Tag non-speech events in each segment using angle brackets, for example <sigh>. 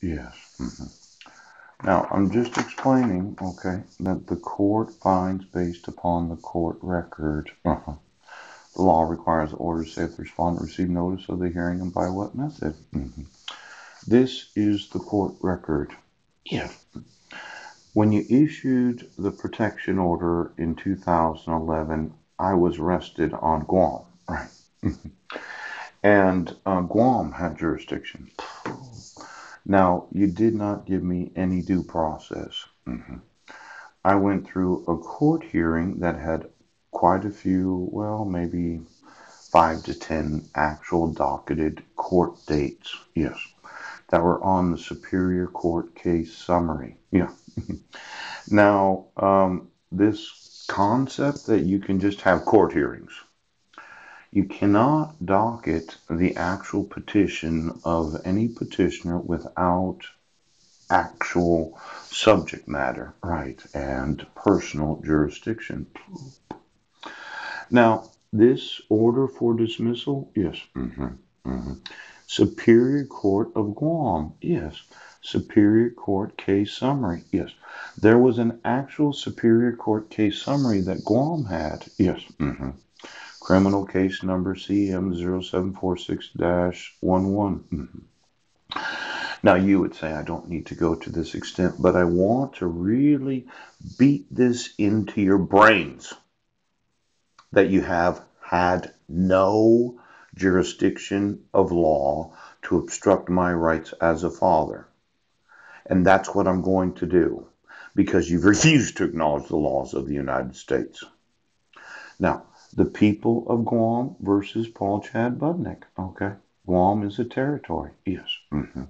Yes. hmm Now, I'm just explaining, okay, that the court finds based upon the court record. Uh-huh. The law requires the order to say if the respondent received notice of the hearing and by what method. hmm This is the court record. Yes. When you issued the protection order in 2011, I was arrested on Guam, right? <laughs> and uh, Guam had jurisdiction. Now, you did not give me any due process. hmm I went through a court hearing that had quite a few, well, maybe five to ten actual docketed court dates, yes, that were on the Superior Court case summary. Yeah. <laughs> now, um, this concept that you can just have court hearings, you cannot docket the actual petition of any petitioner without actual subject matter, right, and personal jurisdiction. Now, this order for dismissal, yes. hmm hmm Superior Court of Guam, yes. Superior Court case summary, yes. There was an actual Superior Court case summary that Guam had, yes. hmm Criminal case number CM0746-11. Mhm. Now, you would say I don't need to go to this extent, but I want to really beat this into your brains that you have had no jurisdiction of law to obstruct my rights as a father. And that's what I'm going to do because you've <laughs> refused to acknowledge the laws of the United States. Now, the people of Guam versus Paul Chad Budnek. Okay. Guam is a territory. Yes. hmm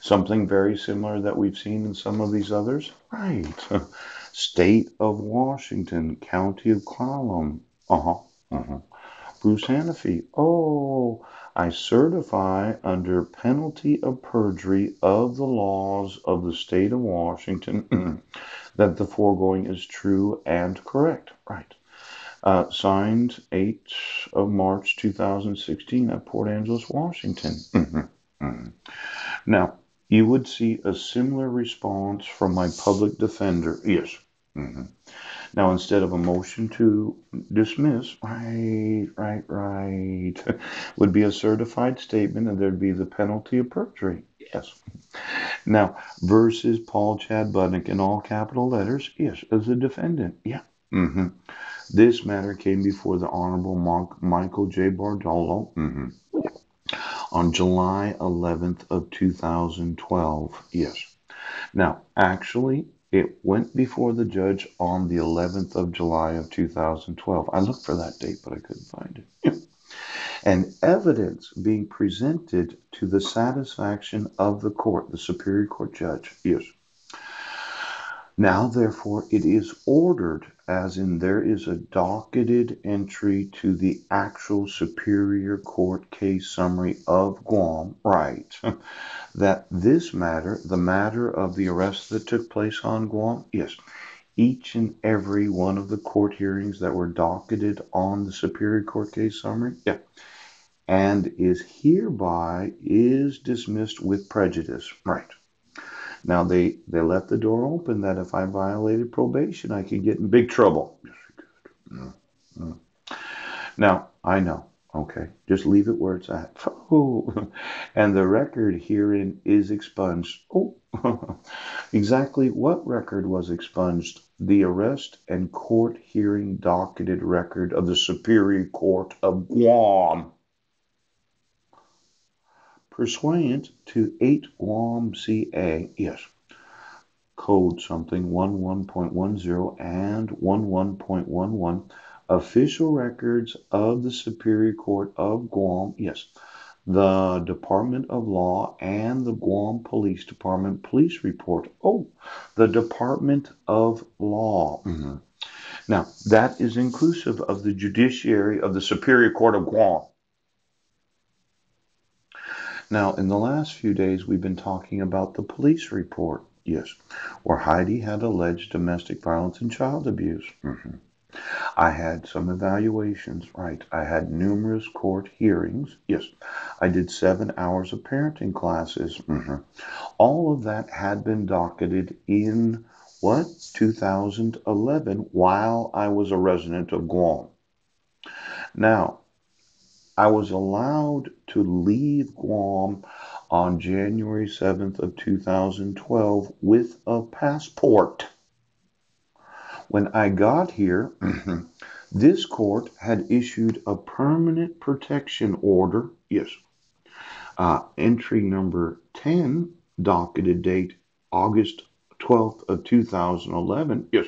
Something very similar that we've seen in some of these others. Right. <laughs> State of Washington, County of Clallam. Uh huh. Uh-huh. Bruce Hanafy. Oh, I certify under penalty of perjury of the laws of the state of Washington <clears throat> that the foregoing is true and correct. Right. Uh, signed 8 of March 2016 at Port Angeles, Washington. Mhm, mhm. Now, you would see a similar response from my public defender. Yes. hmm Now, instead of a motion to dismiss, right, right, right, <laughs> would be a certified statement and there'd be the penalty of perjury. Yes. Now, versus Paul Chad Budnek in all capital letters. Yes, as a defendant. Yeah. hmm This matter came before the Honorable Mark, Michael J. Bordallo mhm, on July 11th of 2012. Yes. Now, actually, it went before the judge on the 11th of July of 2012. I looked for that date, but I couldn't find it. <laughs> and evidence being presented to the satisfaction of the court, the Superior Court judge. Yes. Now, therefore, it is ordered, as in there is a docketed entry to the actual Superior Court case summary of Guam, right, <laughs> that this matter, the matter of the arrest that took place on Guam, yes, each and every one of the court hearings that were docketed on the Superior Court case summary, yeah, and is hereby is dismissed with prejudice, right. Now they they left the door open that if I violated probation, I could get in big trouble. Now I know. Okay, just leave it where it's at. <laughs> Oh, and the record herein is expunged. Oh, <laughs> exactly what record was expunged? The arrest and court hearing docketed record of the Superior Court of Guam pursuant to 8 Guam CA, yes, code something 11.10 and 11.11, official records of the Superior Court of Guam, yes, the Department of Law and the Guam Police Department police report. Oh, the Department of Law. Mhm. Now, that is inclusive of the judiciary of the Superior Court of Guam. Now, in the last few days, we've been talking about the police report, yes, where Heidi had alleged domestic violence and child abuse. Mhm. I had some evaluations, right? I had numerous court hearings. Yes. I did seven hours of parenting classes. hmm All of that had been docketed in what? 2011 while I was a resident of Guam. Now, I was allowed to leave Guam on January 7th of 2012 with a passport. When I got here, <clears throat> this court had issued a permanent protection order. Yes. Uh, entry number 10, docketed date August 12th of 2011. Yes.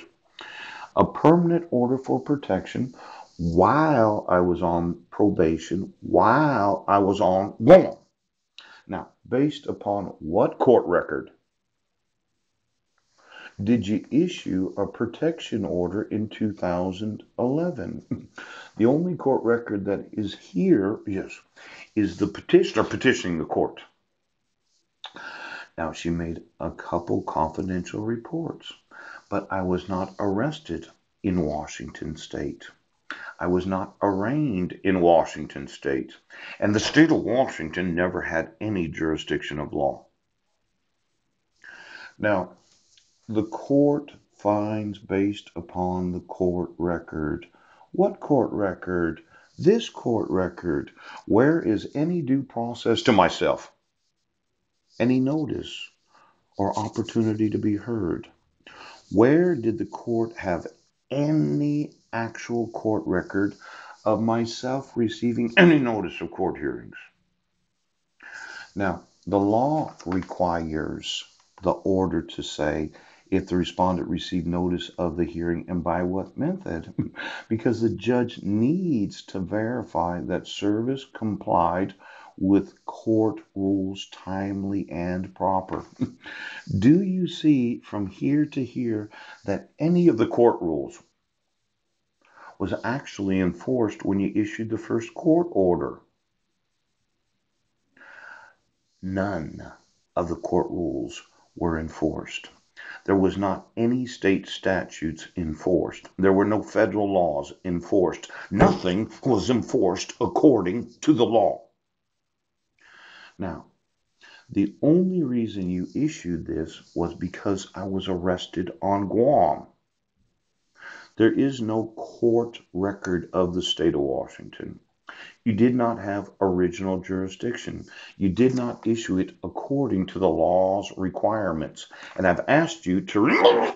A permanent order for protection while I was on probation, while I was on Guam. Now, based upon what court record did you issue a protection order in 2011? <laughs> The only court record that is here, yes, is the petitioner petitioning the court. Now, she made a couple confidential reports, but I was not arrested in Washington state. I was not arraigned in Washington state. And the state of Washington never had any jurisdiction of law. Now, the court finds based upon the court record. What court record? This court record. Where is any due process to myself? Any notice or opportunity to be heard? Where did the court have any actual court record of myself receiving any notice of court hearings? Now, the law requires the order to say if the respondent received notice of the hearing and by what method, <laughs> because the judge needs to verify that service complied with court rules timely and proper. <laughs> Do you see from here to here that any of the court rules was actually enforced when you issued the first court order? None of the court rules were enforced. There was not any state statutes enforced. There were no federal laws enforced. Nothing was enforced according to the law. Now, the only reason you issued this was because I was arrested on Guam. There is no court record of the state of Washington. You did not have original jurisdiction. You did not issue it according to the law's requirements. And I've asked you to